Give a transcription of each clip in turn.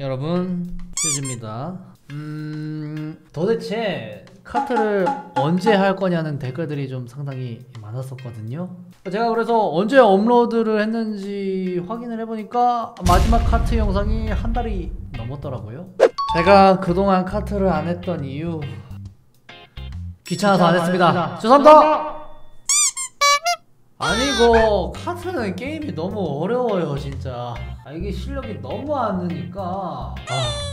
여러분 휴즈입니다. 음 도대체 카트를 언제 할 거냐는 댓글들이 좀 상당히 많았었거든요. 제가 그래서 언제 업로드를 했는지 확인을 해보니까 마지막 카트 영상이 한 달이 넘었더라고요. 제가 그동안 카트를 안 했던 이유. 귀찮아서 안 했습니다. 죄송합니다 아니고 카트는 게임이 너무 어려워요 진짜. 아 이게 실력이 너무 안 느니까. 아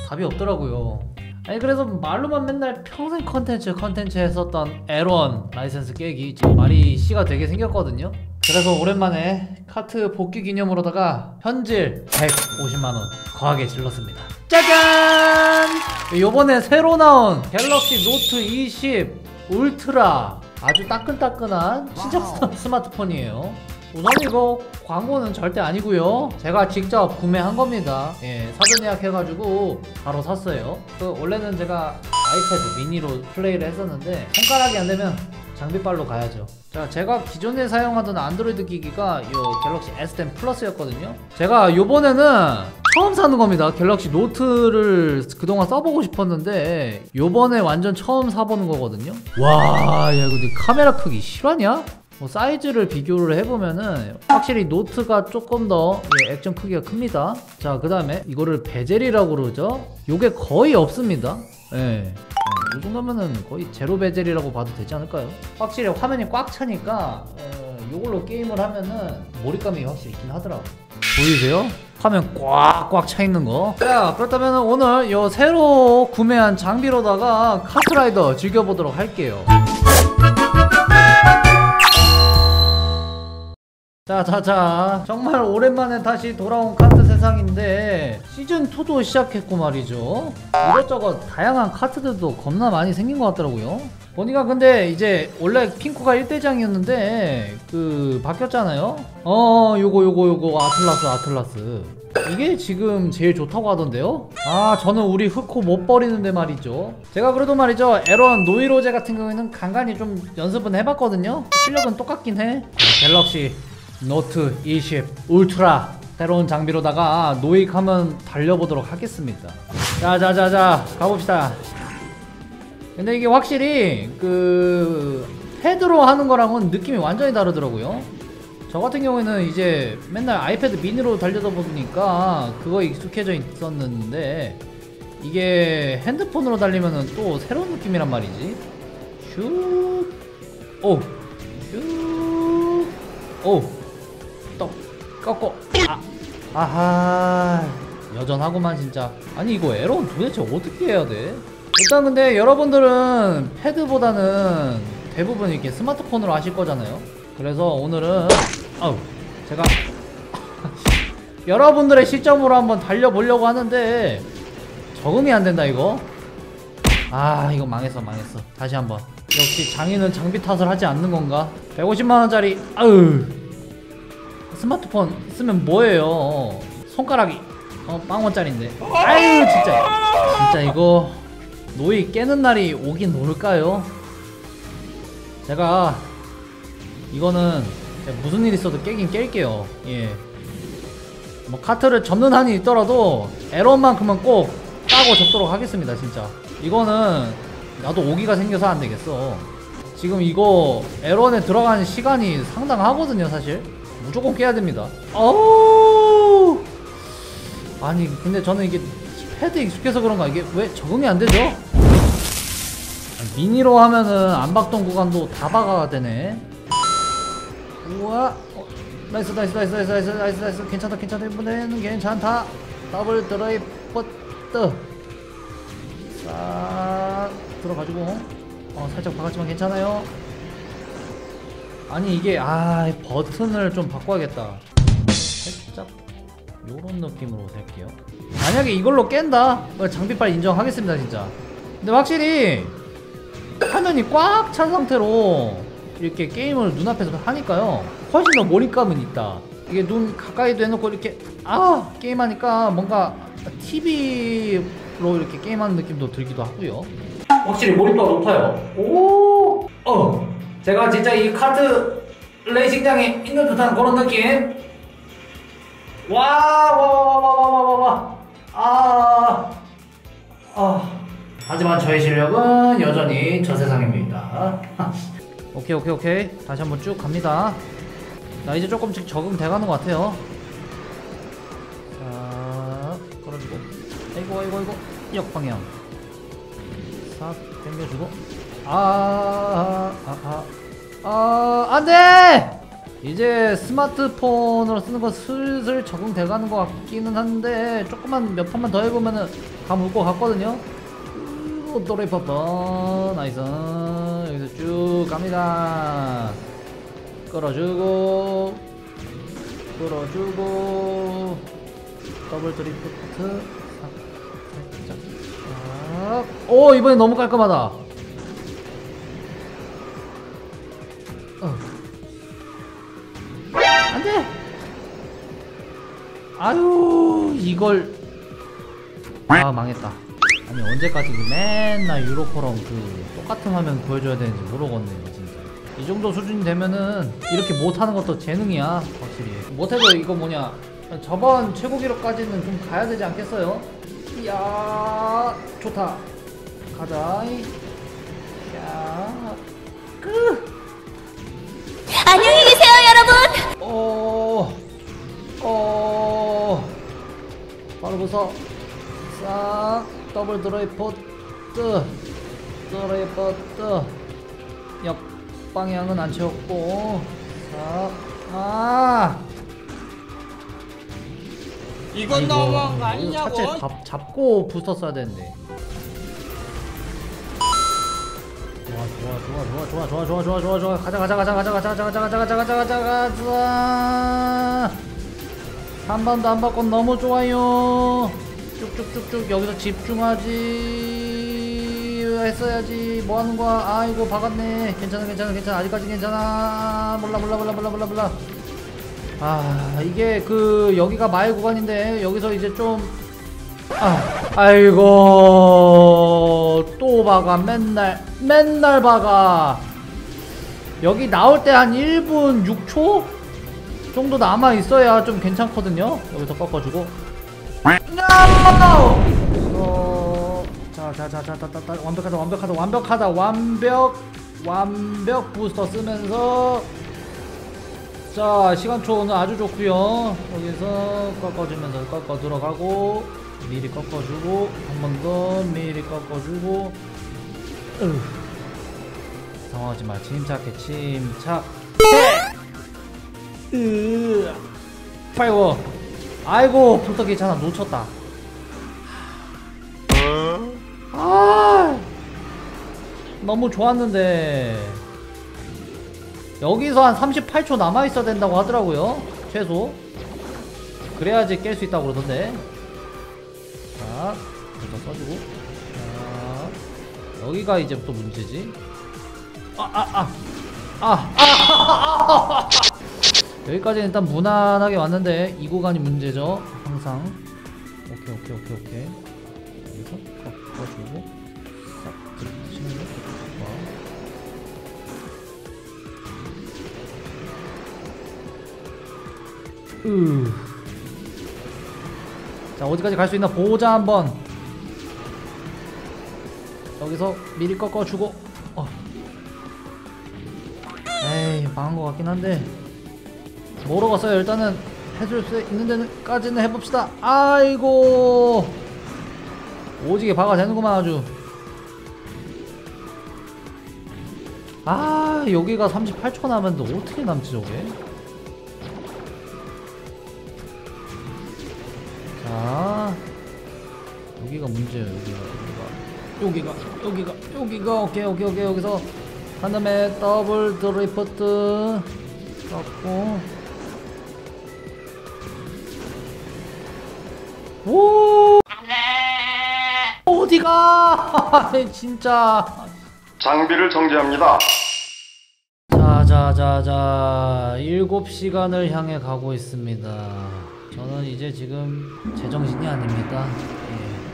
답이 없더라고요. 아니 그래서 말로만 맨날 평생 컨텐츠 컨텐츠 했었던 L1 라이센스 깨기 지금 말이 씨가 되게 생겼거든요. 그래서 오랜만에 카트 복귀 기념으로다가 현질 150만원 거하게 질렀습니다. 짜잔! 요번에 새로 나온 갤럭시 노트 20 울트라 아주 따끈따끈한 스- 스마트폰이에요. 우선 이거 광고는 절대 아니고요. 제가 직접 구매한 겁니다. 예, 사전 예약해가지고 바로 샀어요. 그 원래는 제가 아이패드 미니로 플레이를 했었는데 손가락이 안 되면 장비빨로 가야죠. 자, 제가 기존에 사용하던 안드로이드 기기가 이 갤럭시 S10 플러스였거든요. 제가 요번에는 처음 사는 겁니다. 갤럭시 노트를 그동안 써보고 싶었는데 요번에 완전 처음 사보는 거거든요. 와, 야 이거 네 카메라 크기 실화냐? 뭐 사이즈를 비교를 해보면은 확실히 노트가 조금 더 예, 액정 크기가 큽니다. 자, 그 다음에 이거를 베젤이라고 그러죠. 요게 거의 없습니다. 예. 어, 이 정도면은 거의 제로 베젤이라고 봐도 되지 않을까요? 확실히 화면이 꽉 차니까 어, 이걸로 게임을 하면은 몰입감이 확실히 있긴 하더라고. 보이세요? 화면 꽉꽉 차 있는 거. 자, 그렇다면 오늘 요 새로 구매한 장비로다가 카트라이더 즐겨보도록 할게요. 자, 자, 자. 정말 오랜만에 다시 돌아온 카트 세상인데 시즌2도 시작했고 말이죠. 이것저것 다양한 카트들도 겁나 많이 생긴 것 같더라고요. 보니까 근데 이제 원래 핑크가 1대장이었는데 그 바뀌었잖아요. 어, 요거 요거 요거 아틀라스 아틀라스. 이게 지금 제일 좋다고 하던데요? 아 저는 우리 흑호 못 버리는데 말이죠 제가 그래도 말이죠 에런 노이로제 같은 경우에는 간간히 좀 연습은 해봤거든요 실력은 똑같긴 해 갤럭시 노트 20 울트라 새로운 장비로다가 노익 한번 달려보도록 하겠습니다. 자자자자 가봅시다. 근데 이게 확실히 그 패드로 하는 거랑은 느낌이 완전히 다르더라고요. 저 같은 경우에는 이제 맨날 아이패드 미니로 달려다 보니까 그거 익숙해져 있었는데 이게 핸드폰으로 달리면은 또 새로운 느낌이란 말이지. 슉 오, 슉 오, 또 꺾고 아, 아하. 여전하구만 진짜. 아니 이거 에러는 도대체 어떻게 해야 돼? 일단 근데 여러분들은 패드보다는 대부분 이렇게 스마트폰으로 하실 거잖아요. 그래서 오늘은 아우 제가 여러분들의 시점으로 한번 달려보려고 하는데 적응이 안 된다 이거. 아 이거 망했어 망했어. 다시 한번. 역시 장인은 장비 탓을 하지 않는 건가? 150만원짜리 아유 스마트폰 쓰면 뭐예요? 손가락이. 어 빵원짜리인데. 아유 진짜. 진짜 이거 노이 깨는 날이 오긴 올까요? 제가 이거는 제가 무슨 일 있어도 깨긴 깰게요. 예. 뭐 카트를 접는 한이 있더라도 에러만큼은 꼭 따고 접도록 하겠습니다 진짜. 이거는 나도 오기가 생겨서 안 되겠어. 지금 이거 에런에 들어가는 시간이 상당하거든요 사실 무조건 깨야 됩니다. 어우! 아니 근데 저는 이게 패드 익숙해서 그런가? 이게 왜 적응이 안 되죠? 아, 미니로 하면은 안박동 구간도 다 박아야 되네. 우와! 어, nice nice nice nice nice nice nice. 괜찮다 괜찮다. 이번에는 괜찮다. double drift. 싹 들어가지고. 어 살짝 박았지만 괜찮아요 아니 이게 아 버튼을 좀 바꿔야겠다. 살짝 요런 느낌으로 할게요. 만약에 이걸로 깬다? 어, 장비빨 인정하겠습니다 진짜. 근데 확실히 화면이 꽉 찬 상태로 이렇게 게임을 눈앞에서 하니까요. 훨씬 더 몰입감은 있다. 이게 눈 가까이도 해놓고 이렇게 아 게임하니까 뭔가 TV로 이렇게 게임하는 느낌도 들기도 하고요. 확실히 몰입도가 높아요. 오, 어, 제가 진짜 이 카트 레이싱장에 있는 듯한 그런 느낌 와, 와, 와, 와, 와, 와, 와, 와. 아, 아, 하지만 저의 실력은 여전히 저 세상입니다. 오케이 오케이 오케이 다시 한번 쭉 갑니다. 나 이제 조금씩 적응돼가는 것 같아요. 자, 걸어주고, 아이고 아이고 아이고 역방향. 싹 당겨주고, 아, 아, 아, 아, 안 돼! 이제 스마트폰으로 쓰는 거 슬슬 적응돼가는 것 같기는 한데 조금만 몇 판만 더 해보면은 감 올 것 같거든요. 노래 퍼퍼 nice 여기서 쭉 갑니다. 끌어주고 끌어주고 double drift. 오 이번엔 너무 깔끔하다. 어. 안돼. 아유 이걸 아 망했다. 아니 언제까지 그 맨날 유로코랑 그 똑같은 화면 보여줘야 되는지 모르겠네요 진짜. 이 정도 수준이 되면은 이렇게 못하는 것도 재능이야 확실히. 못해도 이거 뭐냐 저번 최고 기록까지는 좀 가야 되지 않겠어요? 이야 좋다. 가자. 야 끄. 안녕히 계세요, 여러분. 어, 어, 바로 벗어. 싹, 더블 드라이포트, 드라이포트. 역 방향은 안 채웠고, 싹, 아. 이건 너무한 거 아니냐고. 차체 잡, 잡고 부스터 써야 되는데. 좋아 좋아 좋아 좋아 좋아 좋아 좋아 좋아 가자 가자 가자 가자 가자 가자 가자 가자 가자 가자 가자 가자 한 번도 안 바꿔 너무 좋아요 쭉쭉쭉쭉 여기서 집중하지 했어야지 뭐 하는 거야 아이고 박았네 괜찮아 괜찮아 괜찮아 아직까지 괜찮아 몰라 몰라 몰라 몰라 몰라 몰라 아 이게 그 여기가 마일 구간인데 여기서 이제 좀 아, 아이고 또 박아 맨날 맨날 박아 여기 나올 때 한 1분 6초 정도 남아 있어야 좀 괜찮거든요. 여기서 꺾어주고. 어, 자자자자자자 완벽하다 완벽하다 완벽하다. 완벽 완벽 부스터 쓰면서. 자 시간초 오늘 아주 좋고요. 여기서 꺾어주면서 꺾어 들어가고 미리 꺾어주고 한 번 더 미리 꺾어주고. 으. 당황하지 마. 침착해. 침착. 으 아이고 아이고 불터 괜찮아 놓쳤다. 아. 너무 좋았는데. 여기서 한 38초 남아있어야 된다고 하더라고요. 최소. 그래야지 깰 수 있다고 그러던데. 자 일단 써주고. 자 여기가 이제 또 문제지. 아아아아아 아, 아, 아, 여기까지는 일단 무난하게 왔는데 이 구간이 문제죠 항상. 오케이 오케이 오케이 오케이. 여기서 꺾어주고. 싹 치는 거 으. 자 어디까지 갈 수 있나? 보자 한번 여기서 미리 꺾어주고 어. 에이 망한 것 같긴 한데. 모르겠어요? 일단은 해줄 수 있는 데까지는 해봅시다. 아이고. 오지게 박아 되는구만 아주. 아 여기가 38초 남았는데 어떻게 남지 저게? 자 여기가 문제예요 여기가 여기가 여기가 여기가 오케이 오케이 오케이. 여기서 한 다음에 더블 드리프트 깎고. 오! 어디가? 진짜. 장비를 정지합니다. 자자자자. 7시간을 향해 가고 있습니다. 저는 이제 지금 제정신이 아닙니다.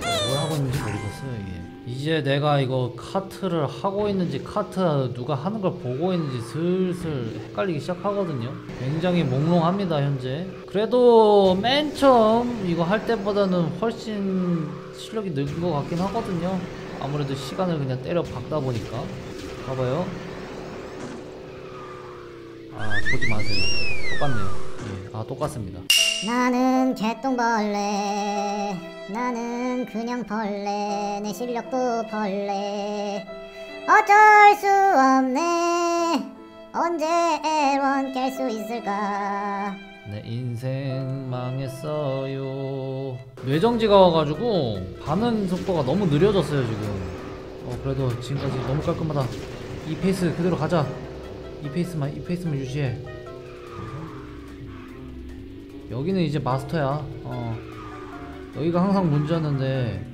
예, 뭘 하고 있는지 모르겠어요 이게 이제 내가 이거 카트를 하고 있는지 카트 누가 하는 걸 보고 있는지 슬슬 헷갈리기 시작하거든요. 굉장히 몽롱합니다 현재. 그래도 맨 처음 이거 할 때보다는 훨씬 실력이 는것 같긴 하거든요. 아무래도 시간을 그냥 때려 박다 보니까. 봐봐요. 아 보지 마세요. 똑같네요. 예, 아 똑같습니다 나는 개똥벌레 나는 그냥 벌레 내 실력도 벌레. 어쩔 수 없네. 언제 L1 깰수 있을까? 내 인생 망했어요. 뇌정지가 와가지고 반응 속도가 너무 느려졌어요 지금. 어 그래도 지금까지 너무 깔끔하다. 이 페이스 그대로 가자. 이 페이스만 이 페이스만 유지해 여기는 이제 마스터야. 어. 여기가 항상 문제였는데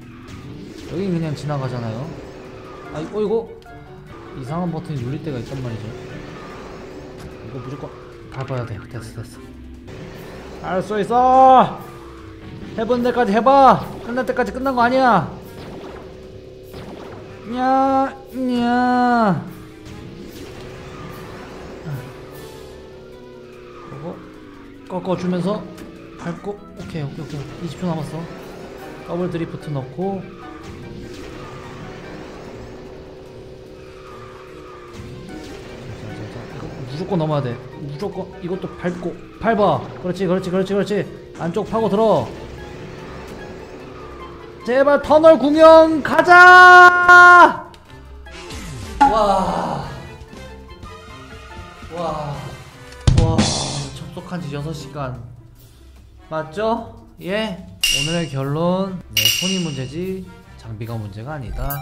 여긴 그냥 지나가잖아요. 아 이거 이거? 이상한 버튼이 눌릴 때가 있단 말이죠. 이거 무조건 밟아야 돼. 됐어 됐어. 할 수 있어! 해본 데까지 해봐! 끝날 때까지 끝난 거 아니야! 냐, 냐. 꺾어주면서 밟고 오케이 오케이 오케이. 20초 남았어. 더블 드리프트 넣고. 자자자자 이거 무조건 넘어야 돼. 무조건 이것도 밟고. 밟아. 그렇지 그렇지 그렇지 그렇지. 안쪽 파고 들어. 제발 터널 궁영 가자! 와. 와, 와, 접속한 지 6시간. 맞죠? 예? 오늘의 결론, 내 손이 문제지, 장비가 문제가 아니다.